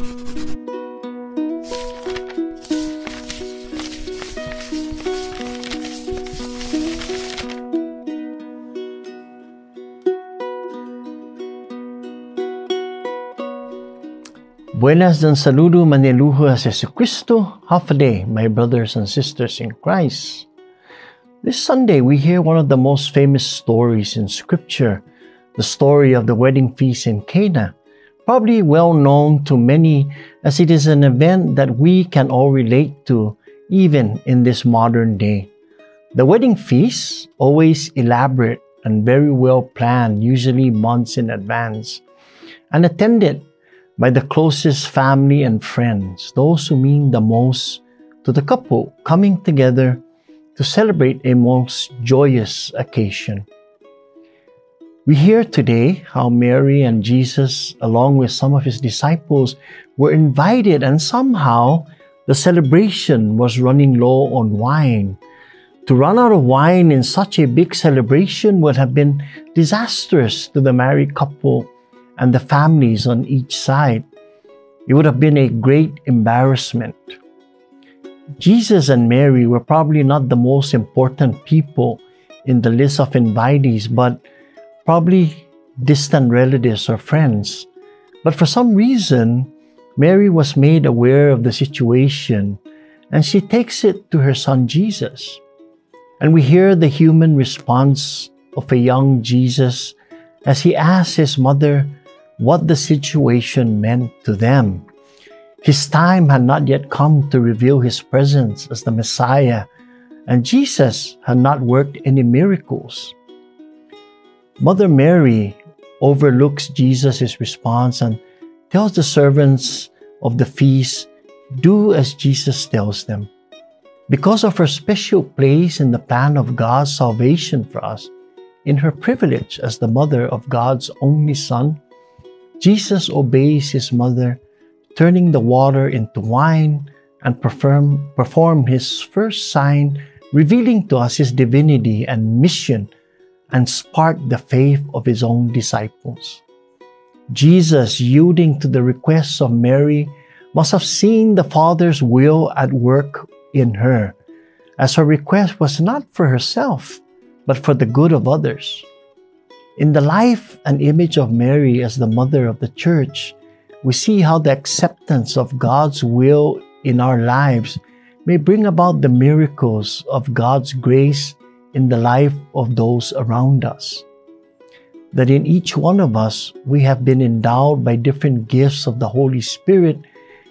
Buenas dan saludo maniluho sa Jesucristo. Hafa Adai, my brothers and sisters in Christ. This Sunday, we hear one of the most famous stories in Scripture, the story of the wedding feast in Cana. Probably well known to many as it is an event that we can all relate to even in this modern day. The wedding feast, always elaborate and very well planned, usually months in advance, and attended by the closest family and friends, those who mean the most to the couple coming together to celebrate a most joyous occasion. We hear today how Mary and Jesus, along with some of his disciples, were invited, and somehow the celebration was running low on wine. To run out of wine in such a big celebration would have been disastrous to the married couple and the families on each side. It would have been a great embarrassment. Jesus and Mary were probably not the most important people in the list of invitees, but probably distant relatives or friends. But for some reason, Mary was made aware of the situation and she takes it to her son Jesus. And we hear the human response of a young Jesus as he asks his mother, what the situation meant to them. His time had not yet come to reveal his presence as the Messiah, and Jesus had not worked any miracles. Mother Mary overlooks Jesus' response and tells the servants of the feast, Do as Jesus tells them. Because of her special place in the plan of God's salvation for us, in her privilege as the mother of God's only Son, Jesus obeys his mother, turning the water into wine and perform, perform his first sign, revealing to us his divinity and mission, and sparked the faith of his own disciples. Jesus, yielding to the requests of Mary, must have seen the Father's will at work in her, as her request was not for herself, but for the good of others. In the life and image of Mary as the mother of the church, we see how the acceptance of God's will in our lives may bring about the miracles of God's grace in the life of those around us. That in each one of us, we have been endowed by different gifts of the Holy Spirit,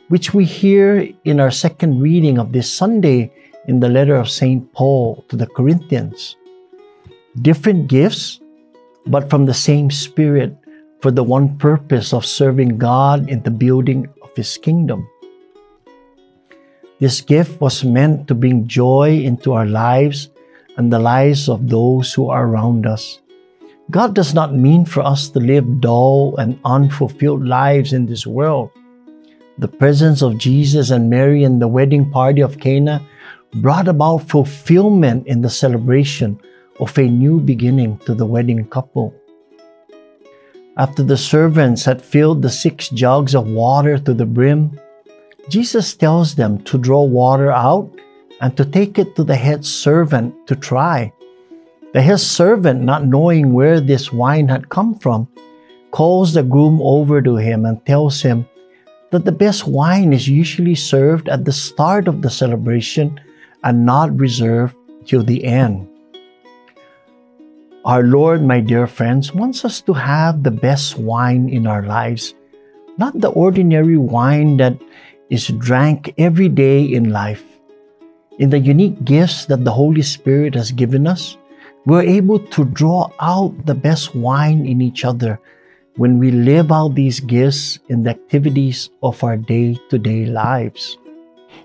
which we hear in our second reading of this Sunday in the letter of St. Paul to the Corinthians. Different gifts but from the same Spirit for the one purpose of serving God in the building of His kingdom. This gift was meant to bring joy into our lives and the lives of those who are around us. God does not mean for us to live dull and unfulfilled lives in this world. The presence of Jesus and Mary in the wedding party of Cana brought about fulfillment in the celebration of a new beginning to the wedding couple. After the servants had filled the six jugs of water to the brim, Jesus tells them to draw water out and to take it to the head servant to try. The head servant, not knowing where this wine had come from, calls the groom over to him and tells him that the best wine is usually served at the start of the celebration and not reserved till the end. Our Lord, my dear friends, wants us to have the best wine in our lives, not the ordinary wine that is drank every day in life. In the unique gifts that the Holy Spirit has given us, we're able to draw out the best wine in each other when we live out these gifts in the activities of our day to day lives.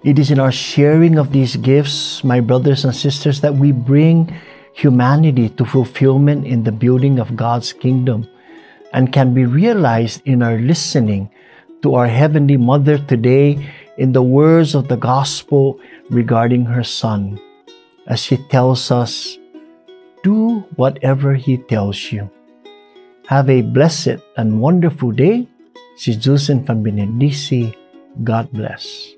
It is in our sharing of these gifts, my brothers and sisters, that we bring humanity to fulfillment in the building of God's kingdom and can be realized in our listening to our Heavenly Mother today in the words of the Gospel regarding her Son, as she tells us, Do whatever He tells you. Have a blessed and wonderful day si Jusen Fambinendisi. God bless.